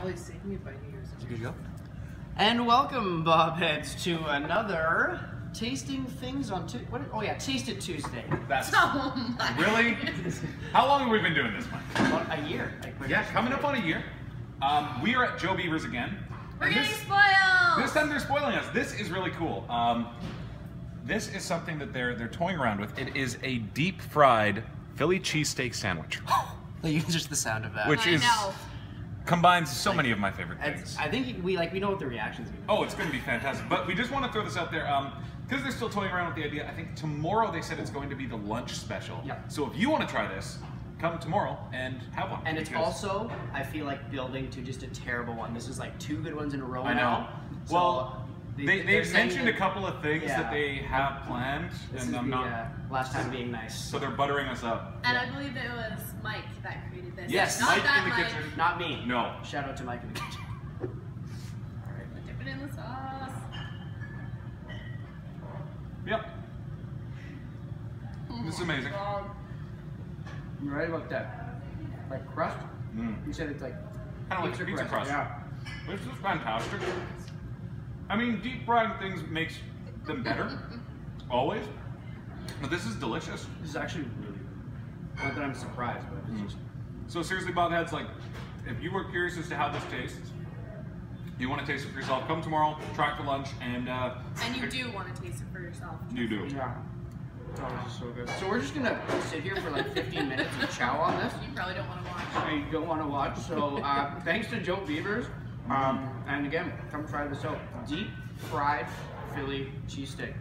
Allie's saving it by New Year's. Good to go. And welcome, Bobheads, to another tasting things on Tuesday. Oh yeah, Taste It Tuesday. That's Oh my. really. How long have we been doing this, Mike? About a year. Like, Yeah, coming up on a year. Um, we are at Joe Beaver's again. We're getting this, spoiled. this time they're spoiling us. This is really cool. Um, this is something that they're they're toying around with. It is a deep fried Philly cheesesteak sandwich, Like, just the sound of that. which I is know. Combines so many of my favorite It's- things. I think we like we know what the reactions gonna be. Oh, it's going to be fantastic. But we just want to throw this out there because they're still toying around with the idea. I think tomorrow they said it's going to be the lunch special. Yeah. So if you want to try this, come tomorrow and have one. And it's also, I feel like building to just a terrible one. This is like two good ones in a row I know. now. So, well, they, they're they saying mentioned a couple of things Yeah. that they have planned, This and is I'm the not. uh, last time being nice. So they're buttering us up. And I believe it was Mike that created this. Yes, not Mike that in the Mike. kitchen. Not me. No. Shout out to Mike in the kitchen. All right. Dip it in the sauce. Yep. This is amazing. Well, You're right about that. Like crust. Mm. You said it's like Kind of like pizza crust. Yeah. This is fantastic. I mean, deep frying things makes them better, always. But this is delicious. This is actually really good. Not that I'm surprised, but it's just So seriously, Bob Bobheads, like, if you were curious as to how this tastes, you want to taste it for yourself, come tomorrow, try it for lunch, and uh, and you do want to taste it for yourself. you do. yeah. Oh, this is so good. So we're just gonna sit here for like 15 minutes and chow on this. You probably don't want to watch. I don't want to watch. So uh, thanks to Joe Beavers. Um, and again, come try this out. Deep fried Philly cheesesteak.